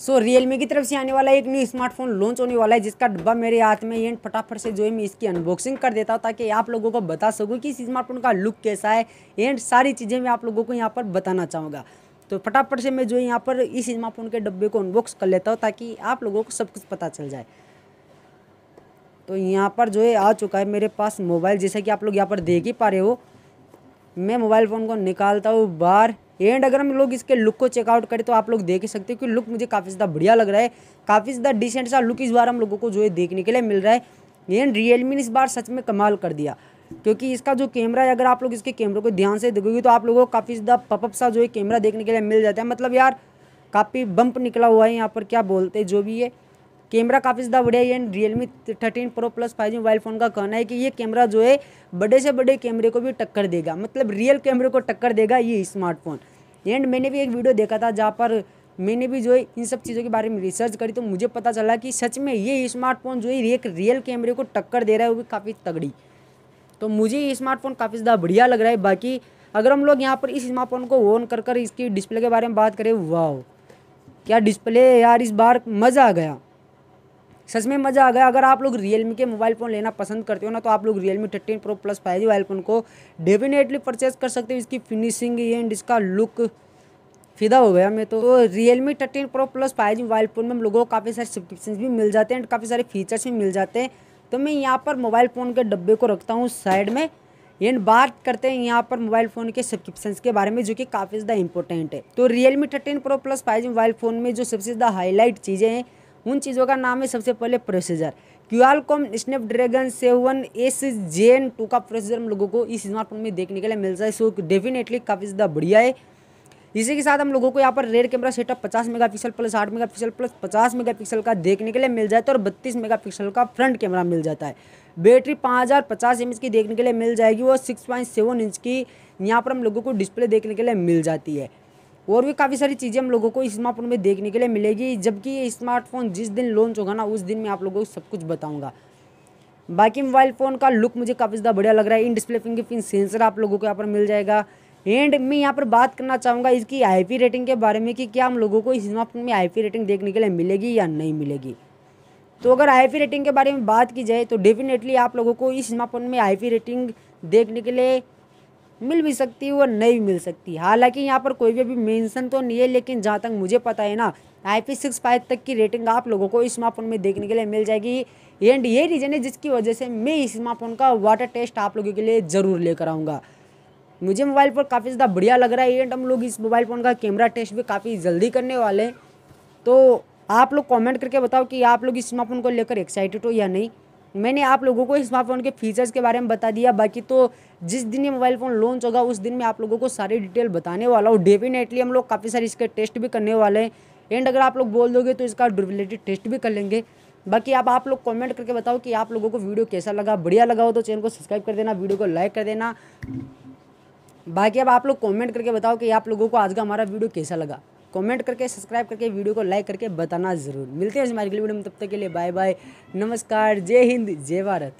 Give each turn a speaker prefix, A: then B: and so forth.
A: सो so, Realme की तरफ़ से आने वाला एक न्यू स्मार्टफ़ोन लॉन्च होने वाला है जिसका डब्बा मेरे हाथ में एंड फटाफट से जो है मैं इसकी अनबॉक्सिंग कर देता हूँ ताकि आप लोगों को बता सकूँ कि इस स्मार्टफ़ोन का लुक कैसा है एंड सारी चीज़ें मैं आप लोगों को यहाँ पर बताना चाहूँगा। तो फटाफट से मैं जो है यहाँ पर इस स्मार्टफ़ोन के डब्बे को अनबॉक्स कर लेता हूँ ताकि आप लोगों को सब कुछ पता चल जाए। तो यहाँ पर जो है आ चुका है मेरे पास मोबाइल जैसे कि आप लोग यहाँ पर देख ही पा रहे हो। मैं मोबाइल फ़ोन को निकालता हूँ बाहर। एंड अगर हम लोग इसके लुक को चेकआउट करें तो आप लोग देख सकते हो कि लुक मुझे काफ़ी ज़्यादा बढ़िया लग रहा है। काफ़ी ज़्यादा डिसेंट सा लुक इस बार हम लोगों को जो है देखने के लिए मिल रहा है। एंड रियलमी ने इस बार सच में कमाल कर दिया। क्योंकि इसका जो कैमरा है, अगर आप लोग इसके कैमरे को ध्यान से देखोगे तो आप लोगों को काफ़ी ज़्यादा पपअप सा जो है कैमरा देखने के लिए मिल जाता है। मतलब यार, काफ़ी बम्प निकला हुआ है यहाँ पर, क्या बोलते हैं, जो भी है। कैमरा काफ़ी ज़्यादा बढ़िया है। Realme thirteen pro plus five G mobile phone का कहना है कि ये कैमरा जो है, बड़े से बड़े कैमरे को भी टक्कर देगा। मतलब रियल कैमरे को टक्कर देगा ये स्मार्टफ़ोन एंड मैंने भी एक वीडियो देखा था जहाँ पर मैंने भी जो है इन सब चीज़ों के बारे में रिसर्च करी तो मुझे पता चला कि सच में ये स्मार्टफ़ोन जो है एक रियल कैमरे को टक्कर दे रहा है, वो भी काफ़ी तगड़ी। तो मुझे ये स्मार्टफ़ोन काफ़ी ज़्यादा बढ़िया लग रहा है। बाकी अगर हम लोग यहाँ पर इस स्मार्टफ़ोन को ऑन कर कर इसकी डिस्प्ले के बारे में बात करें वाह क्या डिस्प्ले यार, इस बार मज़ा आ गया। सच में मज़ा आ गया। अगर आप लोग रियलमी के मोबाइल फ़ोन लेना पसंद करते हो ना तो आप लोग Realme thirteen pro plus five mobile phone को डेफिनेटली परचेज कर सकते हो। इसकी फिनिशिंग एंड इसका लुक फिदा हो गया। मैं तो, तो Realme thirteen pro plus five G mobile phone में हम लोगों को काफ़ी सारे सब्सक्रिप्शन भी मिल जाते हैं काफ़ी सारे फीचर्स भी मिल जाते हैं। तो मैं यहाँ पर मोबाइल फ़ोन के डब्बे को रखता हूँ साइड में। एंड बात करते हैं यहाँ पर मोबाइल फ़ोन के सब्सक्रिप्शन के बारे में जो कि काफ़ी ज़्यादा इंपॉर्टेंट है। तो Realme thirteen pro plus five G mobile phone में जो सबसे ज़्यादा हाईलाइट चीज़ें हैं उन चीज़ों का नाम है सबसे पहले processor Qualcomm Snapdragon seven S Gen two का प्रोसेसर हम लोगों को इस स्मार्टफ़ोन में देखने के लिए मिल जाए सो डेफिनेटली काफ़ी ज़्यादा बढ़िया है। इसी के साथ हम लोगों को यहाँ पर रेयर कैमरा सेटअप पचास मेगापिक्सल प्लस आठ मेगापिक्सल प्लस पचास मेगापिक्सल का देखने के लिए मिल जाता है और बत्तीस मेगापिक्सल का फ्रंट कैमरा मिल जाता है। बैटरी पाँच हज़ार पचास एम की देखने के लिए मिल जाएगी और सिक्स पॉइंट सेवन इंच की यहाँ पर हम लोगों को डिस्प्ले देखने के लिए मिल जाती है। और भी काफ़ी सारी चीज़ें हम लोगों को इस स्मार्टफ़ोन में देखने के लिए मिलेगी, जबकि ये स्मार्टफ़ोन जिस दिन लॉन्च होगा ना, उस दिन मैं आप लोगों को सब कुछ बताऊँगा। बाकी मोबाइल फ़ोन का लुक मुझे काफ़ी ज़्यादा बढ़िया लग रहा है। इन डिस्प्ले फिंगरप्रिंट सेंसर आप लोगों को यहाँ पर मिल जाएगा। एंड मैं यहाँ पर बात करना चाहूँगा इसकी आईपी रेटिंग के बारे में कि क्या हम लोगों को इस स्मार्टफ़ोन में आईपी रेटिंग देखने के लिए मिलेगी या नहीं मिलेगी। तो अगर आईपी रेटिंग के बारे में बात की जाए तो डेफिनेटली आप लोगों को इस स्मार्टफ़ोन में आईपी रेटिंग देखने के लिए मिल भी सकती है और नहीं भी मिल सकती। हालाँकि यहाँ पर कोई भी अभी मेंशन तो नहीं है, लेकिन जहाँ तक मुझे पता है ना आई पी सिक्स फाइव तक की रेटिंग आप लोगों को इस स्मार्टफ़ोन में देखने के लिए मिल जाएगी। एंड ये रीज़न है जिसकी वजह से मैं इस स्मार्टफ़ोन का वाटर टेस्ट आप लोगों के लिए ज़रूर लेकर आऊँगा। मुझे मोबाइल फ़ोन काफ़ी ज़्यादा बढ़िया लग रहा है एंड हम लोग इस मोबाइल फ़ोन का कैमरा टेस्ट भी काफ़ी जल्दी करने वाले हैं। तो आप लोग कमेंट करके बताओ कि आप लोग इस स्मार्टफ़ोन को लेकर एक्साइटेड हो या नहीं। मैंने आप लोगों को स्मार्टफ़ोन के फीचर्स के बारे में बता दिया। बाकी तो जिस दिन ये मोबाइल फ़ोन लॉन्च होगा, उस दिन मैं आप लोगों को सारी डिटेल बताने वाला हूँ। डेफिनेटली हम लोग काफ़ी सारे इसके टेस्ट भी करने वाले हैं। एंड अगर आप लोग बोल दोगे तो इसका ड्यूरेबिलिटी टेस्ट भी कर लेंगे। बाकी आप आप लोग कमेंट करके बताओ कि आप लोगों को वीडियो कैसा लगा। बढ़िया लगा हो तो चैनल को सब्सक्राइब कर देना वीडियो को लाइक कर देना। बाकी अब आप लोग कमेंट करके बताओ कि आप लोगों को आज का हमारा वीडियो कैसा लगा। कमेंट करके सब्सक्राइब करके वीडियो को लाइक करके बताना ज़रूर। मिलते हैं हमारी वीडियो में, तब तक के लिए बाय बाय नमस्कार, जय हिंद, जय भारत।